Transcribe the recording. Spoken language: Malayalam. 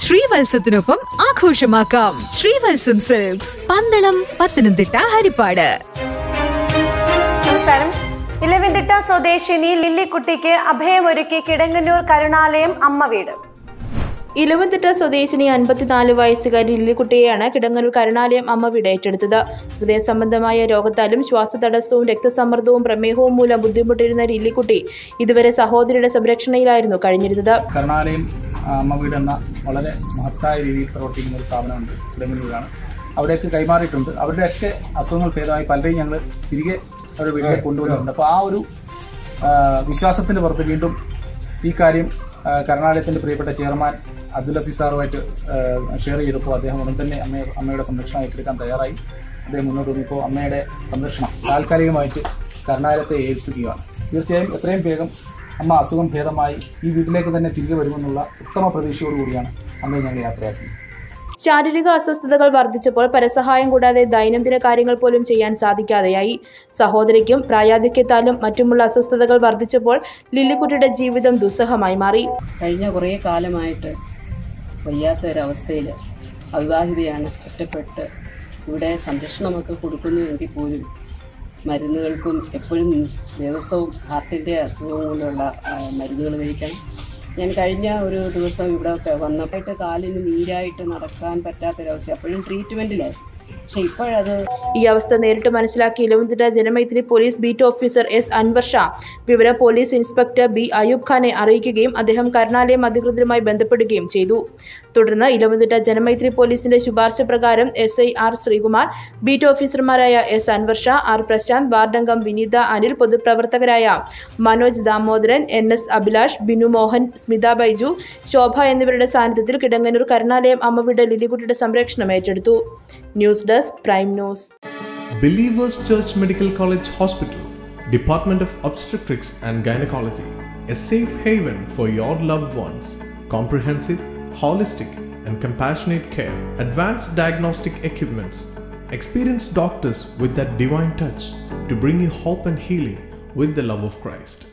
ശ്രീവത്സത്തിനൊപ്പം ആഘോഷമാക്കാം. ശ്രീവത്സം സിൽക്സ് പന്തളം പത്തനംതിട്ട ഹരിപ്പാട്. നമസ്കാരം. ഇലവന്തിട്ട സ്വദേശിനി ലില്ലിക്കുട്ടിക്ക് അഭയമൊരുക്കി കിടങ്ങന്നൂർ കരുണാലയം അമ്മ വീട്. ഇലവന്തിട്ട സ്വദേശിനി അൻപത്തിനാല് വയസ്സുകാരി ലില്ലിക്കുട്ടിയെയാണ് കിടങ്ങനൂർ കരുണാലയം അമ്മ വീട് ഏറ്റെടുത്തത്. ഹൃദയ സംബന്ധമായ രോഗത്താലും ശ്വാസതടസ്സവും രക്തസമ്മർദ്ദവും പ്രമേഹവും മൂലം ബുദ്ധിമുട്ടിരുന്ന ലില്ലിക്കുട്ടി ഇതുവരെ സഹോദരിയുടെ സംരക്ഷണയിലായിരുന്നു കഴിഞ്ഞിരുന്നത്. കരുണാലയം അമ്മ വീട് എന്ന വളരെ മഹത്തായ രീതിയിൽ പ്രവർത്തിക്കുന്ന ഒരു സ്ഥാപനമുണ്ട് കിടങ്ങല്ലൂരാണ് അവിടേക്ക് കൈമാറിയിട്ടുണ്ട്. അവരുടെയൊക്കെ അസുഖങ്ങൾ ഭേദമായി പലരെയും ഞങ്ങൾ തിരികെ അവരുടെ വീട്ടിലേക്ക് കൊണ്ടുവന്നിട്ടുണ്ട്. അപ്പോൾ ആ ഒരു വിശ്വാസത്തിന്റെ പുറത്ത് വീണ്ടും ഈ കാര്യം കർണാടകത്തിന്റെ പ്രിയപ്പെട്ട ചെയർമാൻ അബ്ദുൽ അസീസ് സാറുമായിട്ട് ഷെയർ ചെയ്തപ്പോൾ അദ്ദേഹം ഉടൻ തന്നെ അമ്മയെ അമ്മയുടെ സംരക്ഷണം ഏറ്റെടുക്കാൻ തയ്യാറായി. അദ്ദേഹം മുന്നോട്ട് വന്നപ്പോൾ അമ്മയുടെ സംരക്ഷണം താൽക്കാലികമായിട്ട് കരുണാലയത്തെ ഏൽപ്പിക്കുകയാണ്. തീർച്ചയായും എത്രയും വേഗം അമ്മ അസുഖം ഭേദമായി ഈ വീട്ടിലേക്ക് തന്നെ തിരികെ വരുമെന്നുള്ള ഉത്തമ പ്രതീക്ഷയോടുകൂടിയാണ് അമ്മയെ ഞങ്ങൾ യാത്രയാക്കുന്നത് ശാരീരിക അസ്വസ്ഥതകൾ വർദ്ധിച്ചപ്പോൾ പരസഹായം കൂടാതെ ദൈനംദിന കാര്യങ്ങൾ പോലും ചെയ്യാൻ സാധിക്കാതെയായി. സഹോദരിക്കും പ്രായാധിക്യത്താലും മറ്റുമുള്ള അസ്വസ്ഥതകൾ വർദ്ധിച്ചപ്പോൾ ലില്ലിക്കുട്ടിയുടെ ജീവിതം ദുസ്സഹമായി മാറി. കഴിഞ്ഞ കുറേ കാലമായിട്ട് വയ്യാത്ത ഒരവസ്ഥയിൽ അവിവാഹിതയാണ് ഒറ്റപ്പെട്ട് ഇവിടെ സംരക്ഷണമൊക്കെ കൊടുക്കുന്നുവെങ്കിൽ പോലും മരുന്നുകൾക്കും എപ്പോഴും ദിവസവും ഹാർട്ടിന്റെ അസുഖം കൊണ്ടുള്ള മരുന്നുകൾ കഴിക്കണം. ഞാൻ കഴിഞ്ഞ ഒരു ദിവസം ഇവിടെ ഒക്കെ വന്നപ്പോഴായിട്ട് കാലിന് നീരായിട്ട് നടക്കാൻ പറ്റാത്തൊരവസ്ഥ. അപ്പോഴും ട്രീറ്റ്മെന്റിലായി പക്ഷെ ഇപ്പോഴത് ഈ അവസ്ഥ നേരിട്ട് മനസ്സിലാക്കി Elavanthitta Janamaithri police beat officer S Anvar Shah വിവര പോലീസ് ഇൻസ്പെക്ടർ ബി അയൂബ് ഖാനെ അറിയിക്കുകയും അദ്ദേഹം കരുണാലയം അധികൃതരുമായി ബന്ധപ്പെടുകയും ചെയ്തു. തുടർന്ന് ഇലവന്തിട്ട ജനമൈത്രി പോലീസിന്റെ ശുപാർശ പ്രകാരം S I. R. Sreekumar beat ഓഫീസർമാരായ എസ് അൻവർ ഷാ ആർ പ്രശാന്ത് വാർഡംഗം വിനീത അനിൽ പൊതുപ്രവർത്തകരായ മനോജ് ദാമോദരൻ എൻ എസ് അഭിലാഷ് ബിനു മോഹൻ സ്മിത ബൈജു ശോഭ എന്നിവരുടെ സാന്നിധ്യത്തിൽ കിടങ്ങനൂർ കരുണാലയം അമ്മവിയുടെ ലിലികുട്ടിയുടെ സംരക്ഷണം ഏറ്റെടുത്തു. News Prime Believers Church Medical College Hospital, Department of Obstetrics and Gynecology, a safe haven for your loved ones. Comprehensive, holistic, and compassionate care, advanced diagnostic equipments, experienced doctors with that divine touch to bring you hope and healing with the love of Christ.